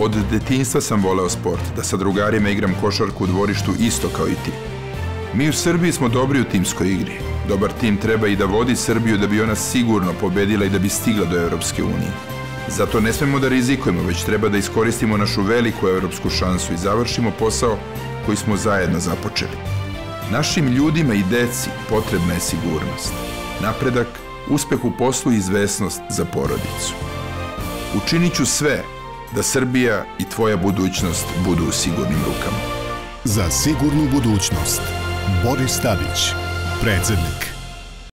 Od detinjstva sam voleo sport, da sa drugarima igram košarku u dvorištu isto kao i ti. Mi u Srbiji smo dobri u timskoj igri. Dobar tim treba i da vodi Srbiju da bi ona sigurno pobedila i da bi stigla do Evropske unije. Zato ne smemo da rizikujemo, već treba da iskoristimo našu veliku evropsku šansu i završimo posao koji smo zajedno započeli. Našim ljudima i deci potrebna je sigurnost, napredak, uspeh u poslu i izvesnost za porodicu. Učinit ću sve da Srbija i tvoja budućnost budu u sigurnim rukama. Za sigurnu budućnost. Boris Tadić, predsednik.